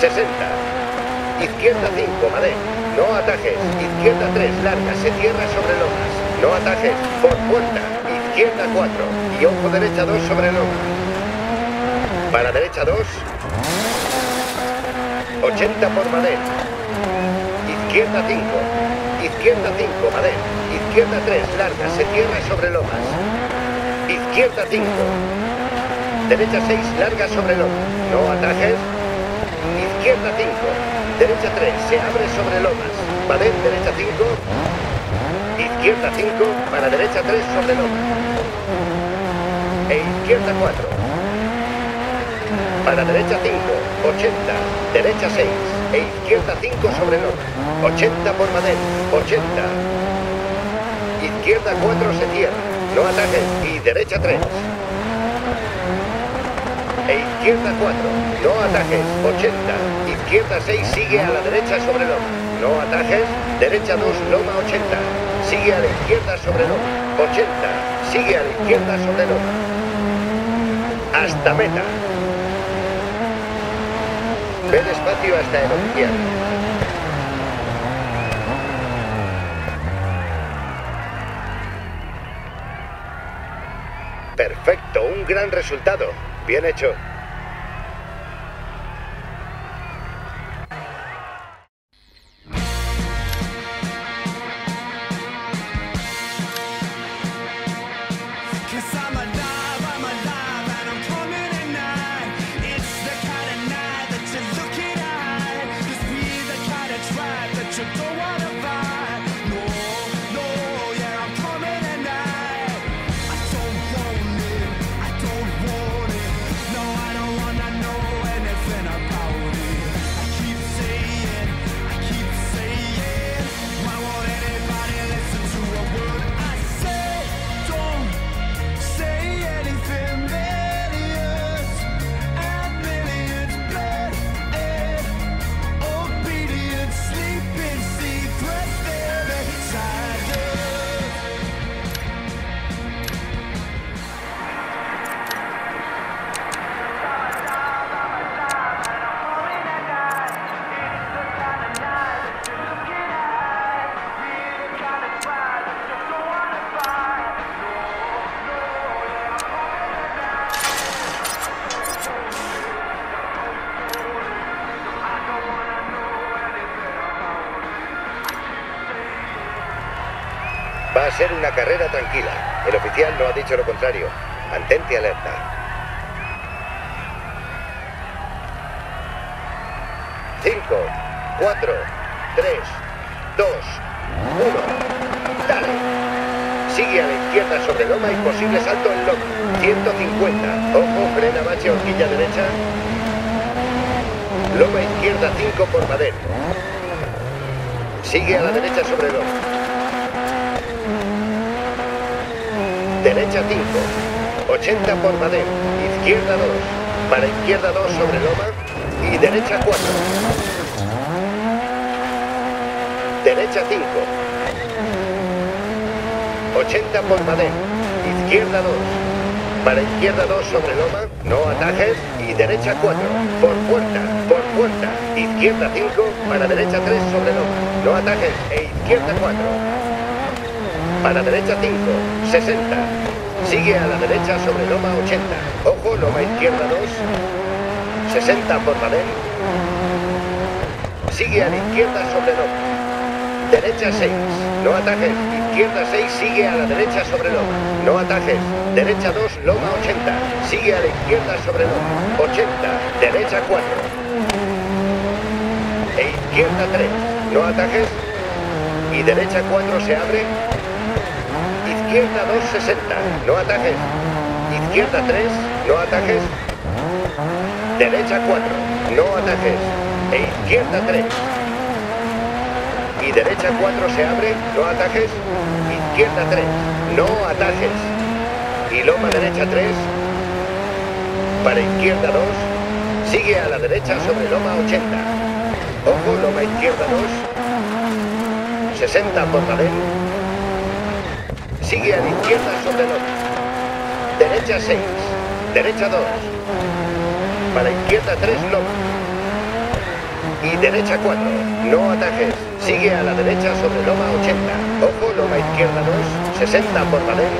60. Izquierda 5, Madén. No atajes. Izquierda 3, larga, se cierra sobre lomas. No atajes. Por puerta. Izquierda 4. Y ojo derecha 2 sobre lomas. Para derecha 2. 80 por Madén. Izquierda 5. Izquierda 5, Madén. Izquierda 3, larga, se cierra sobre lomas. Izquierda 5. Derecha 6, larga sobre lomas. No atajes. Izquierda 5. Derecha 3, se abre sobre lomas. Madén, derecha 5. Izquierda 5, para derecha 3 sobre lomas. E izquierda 4. Para derecha 5, 80. Derecha 6. E izquierda 5 sobre lomas. 80 por Madén, 80. Izquierda 4 se cierra. No atajes. Y derecha 3. E izquierda 4. No atajes. 80. Izquierda 6 sigue a la derecha sobre loma. No atajes. Derecha 2, loma 80. Sigue a la izquierda sobre loma. 80. Sigue a la izquierda sobre loma. Hasta meta. Ve despacio hasta el oficial. Perfecto, un gran resultado. Bien hecho. Va a ser una carrera tranquila. El oficial no ha dicho lo contrario. Mantente alerta. Cinco, cuatro, tres, dos, uno. Dale. Sigue a la izquierda sobre loma y posible salto en loma. 150. Ojo, frena bache, horquilla derecha. Loma izquierda 5 por madera. Sigue a la derecha sobre loma. Derecha 5. 80 por Madén. Izquierda 2. Para izquierda 2 sobre Loma. Y derecha 4. Derecha 5. 80 por Madén. Izquierda 2. Para izquierda 2 sobre Loma. No atajes. Y derecha 4. Por puerta. Por puerta. Izquierda 5. Para derecha 3 sobre Loma. No atajes. E izquierda 4. Para derecha 5, 60. Sigue a la derecha sobre loma 80. Ojo, loma izquierda 2. 60 por Madén. Sigue a la izquierda sobre loma. Derecha 6. No atajes. Izquierda 6 sigue a la derecha sobre loma. No atajes. Derecha 2, loma 80. Sigue a la izquierda sobre loma. 80. Derecha 4. E izquierda 3. No atajes. Y derecha 4 se abre. Izquierda 260, no atajes. Izquierda 3, no atajes. Derecha 4, no atajes. E izquierda 3. Y derecha 4 se abre, no atajes. Izquierda 3, no atajes. Y loma derecha 3. Para izquierda 2. Sigue a la derecha sobre loma 80. Ojo, loma izquierda 2. 60 por Madén. Sigue a la izquierda sobre loma. Derecha 6. Derecha 2. Para izquierda 3 loma. derecha 4. No atajes. Sigue a la derecha sobre loma 80. Ojo, loma izquierda 2. 60 por Badén.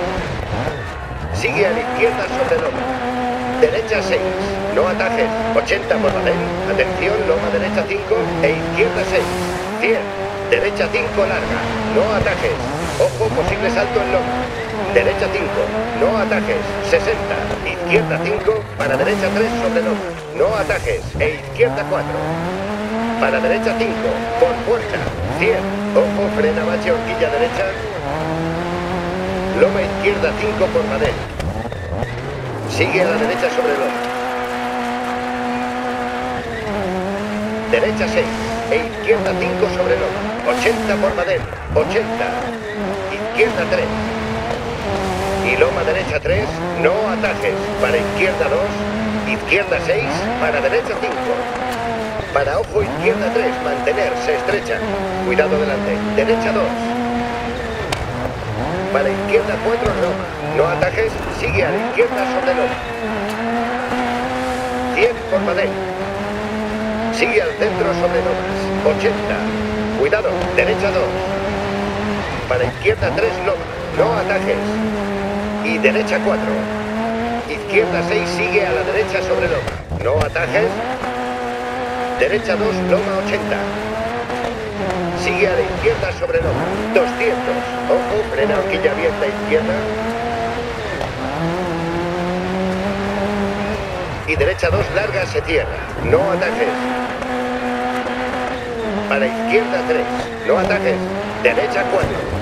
Sigue a la izquierda sobre loma. Derecha 6. No atajes. 80 por Badén. Atención, loma derecha 5 e izquierda 6. 100. Derecha 5 larga. No atajes. Posible salto en loma. Derecha 5. No atajes. 60. Izquierda 5. Para derecha 3 sobre loma. No atajes. E izquierda 4. Para derecha 5. Por puerta. 100. Ojo, frena bache horquilla derecha. Loma izquierda 5 por Madel. Sigue a la derecha sobre loma. Derecha 6. E izquierda 5 sobre loma. 80 por Madel. 80. Izquierda 3. Y loma derecha 3, no atajes. Para izquierda 2, izquierda 6, para derecha 5. Para ojo izquierda 3, mantener, se estrecha. Cuidado delante. Derecha 2. Para izquierda 4, loma. No atajes, sigue a la izquierda sobre loma. 100 por Madrid. Sigue al centro sobre lomas. 80. Cuidado, derecha 2. Para izquierda 3, loma. No atajes y derecha 4. Izquierda 6 sigue a la derecha sobre loma. No atajes. Derecha 2, loma 80. Sigue a la izquierda sobre loma. 200. Ojo, frena horquilla abierta izquierda. Y derecha 2, larga, se cierra. No atajes. Para izquierda 3. No atajes. Derecha 4.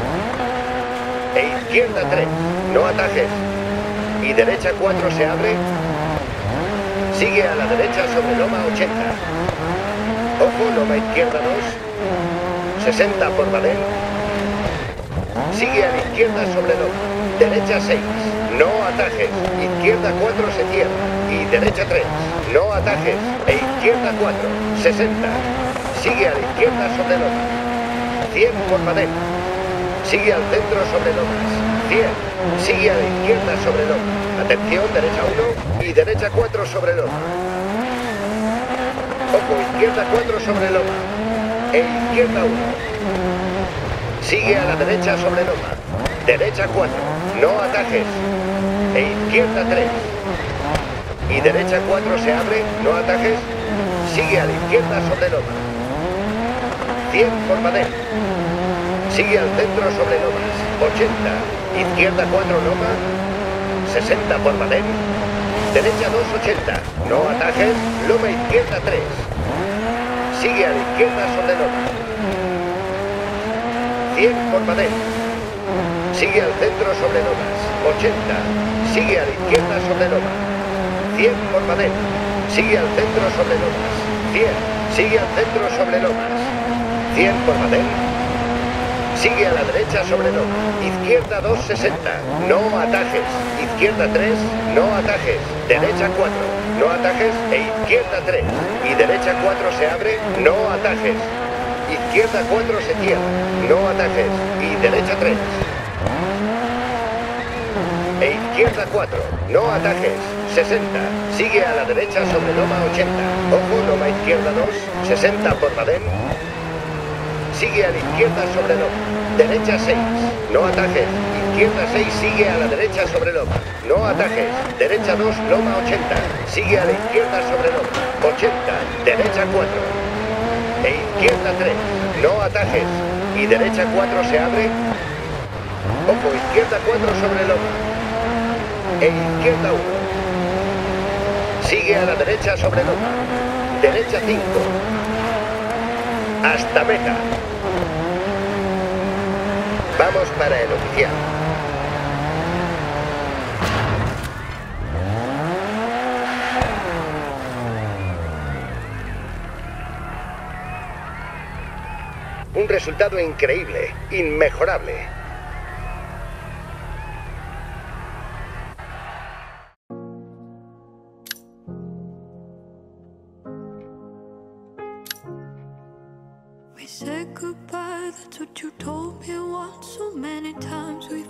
Izquierda 3. No atajes. Y derecha 4 se abre. Sigue a la derecha sobre loma 80. Ojo, loma izquierda 2. 60 por Badén. Sigue a la izquierda sobre loma. Derecha 6. No atajes. Izquierda 4 se cierra. Y derecha 3. No atajes. E izquierda 4. 60. Sigue a la izquierda sobre loma. 100 por Badén. Sigue al centro sobre lomas. 100. Sigue a la izquierda sobre loma. Atención, derecha 1 y derecha 4 sobre loma. Ojo, izquierda 4 sobre loma. E izquierda 1. Sigue a la derecha sobre loma. Derecha 4. No atajes. E izquierda 3. Y derecha 4 se abre. No atajes. Sigue a la izquierda sobre loma. 100 por Madrid. Sigue al centro sobre lomas. 80. Izquierda 4 loma. 60 por Madén. Derecha 2, 80. No atajes. Loma izquierda 3. Sigue a la izquierda sobre loma. 100 por Madén. Sigue al centro sobre lomas. 80. Sigue a la izquierda sobre loma. 100 por Madén. Sigue al centro sobre lomas. 100. Sigue al centro sobre lomas. 100 por Madén. Sigue a la derecha sobre loma. Izquierda 260. No atajes. Izquierda 3. No atajes. Derecha 4. No atajes. E izquierda 3. Y derecha 4 se abre. No atajes. Izquierda 4 se cierra. No atajes. Y derecha 3. E izquierda 4. No atajes. 60. Sigue a la derecha sobre loma 80. Ojo, loma izquierda 2. 60 por Madén. Sigue a la izquierda sobre loma. Derecha 6. No atajes. Izquierda 6 sigue a la derecha sobre loma. No atajes. Derecha 2, loma 80. Sigue a la izquierda sobre loma. 80. Derecha 4. E izquierda 3. No atajes. Y derecha 4 se abre. Ojo, izquierda 4 sobre loma. E izquierda 1. Sigue a la derecha sobre loma. Derecha 5 hasta meta. Vamos para el oficial. Un resultado increíble, inmejorable.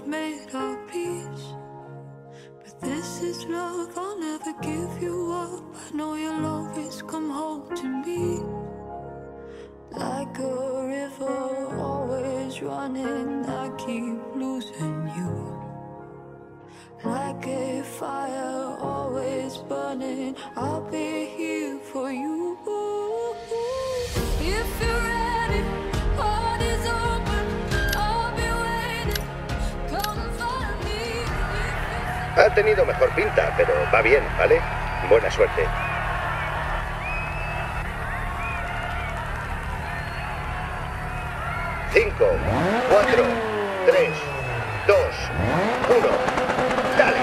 Made our peace. But this is love, I'll never give you up. I know you're always Ha tenido mejor pinta, pero va bien, ¿vale? Buena suerte. Cinco, cuatro, tres, dos, uno. Dale.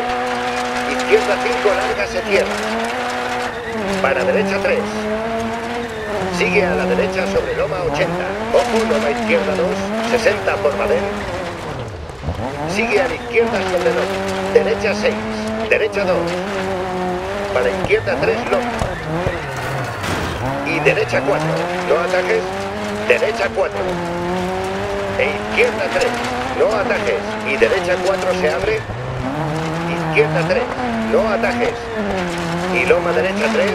Izquierda 5, larga, se cierra. Para derecha 3. Sigue a la derecha sobre loma 80. Ojo, loma izquierda 2, 60 por Madén. Sigue a la izquierda sobre loma. Derecha 6, derecha 2. Para izquierda 3, loma. Y derecha 4. No atajes. Derecha 4. E izquierda 3. No atajes. Y derecha 4 se abre. Izquierda 3. No atajes. Y loma derecha 3.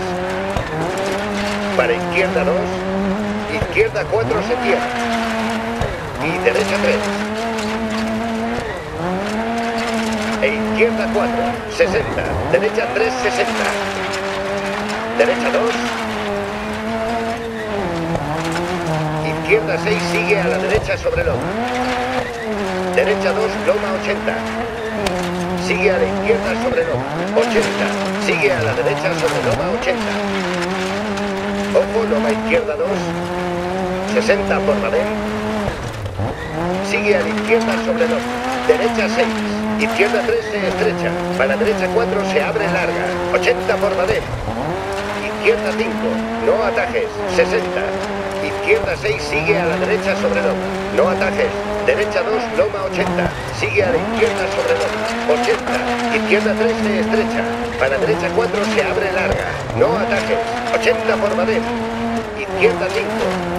Para izquierda 2. Izquierda 4 se cierra. Y derecha 3. E izquierda 4. 60. Derecha 3, 60. Derecha 2. Izquierda 6 sigue a la derecha sobre loma. Derecha 2, loma 80. Sigue a la izquierda sobre loma. 80. Sigue a la derecha sobre loma 80. Ojo, loma izquierda 2. 60 por Madén. Sigue a la izquierda sobre loma. Derecha 6. Izquierda 3 se estrecha. Para derecha 4 se abre larga. 80 por Madén. Izquierda 5. No atajes. 60. Izquierda 6 sigue a la derecha sobre loma. No atajes. Derecha 2, loma 80. Sigue a la izquierda sobre loma. 80. Izquierda 3 se estrecha. Para derecha 4 se abre larga. No atajes. 80 por Madén. Izquierda 5.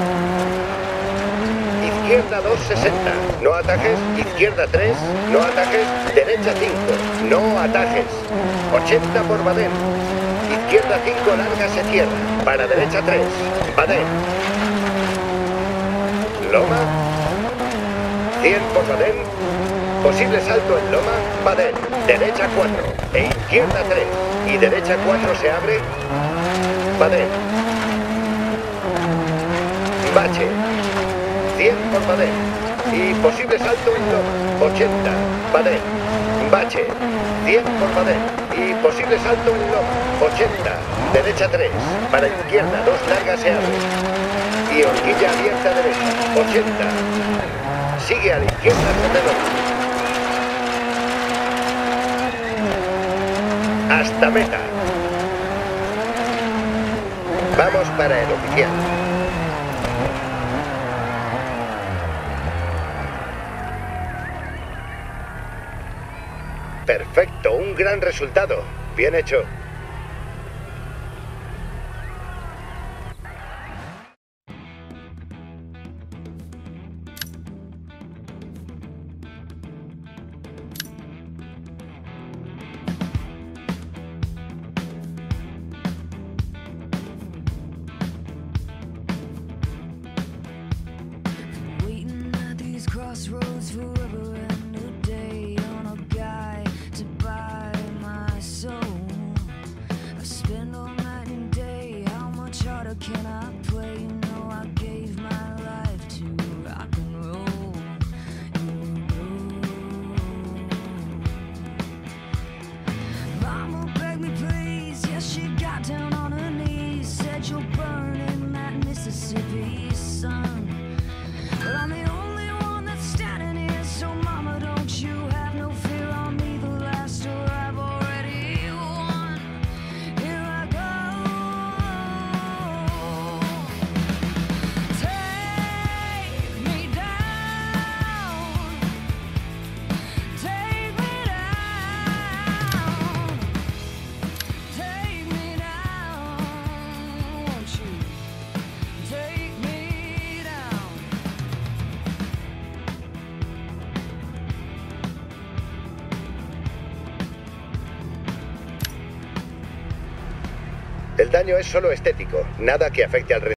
Izquierda 2, 60. No atajes. Izquierda 3. No atajes. Derecha 5. No atajes. 80 por Badén. Izquierda 5, larga se cierra. Para derecha 3. Badén. Loma. 100 por Badén. Posible salto en Loma. Badén. Derecha 4. E izquierda 3. Y derecha 4 se abre. Badén. Bache. 100 por Badén. Y posible salto en Loma. 80. Badén. Bache. 100 por Badén. Y posible salto en Loma. 80. Derecha 3. Para izquierda 2 largas se abre. Y horquilla abierta derecha. 80. Sigue a la izquierda sobre Loma. Hasta meta. Vamos para el oficial. Gran resultado. Bien hecho. Daño es solo estético, nada que afecte al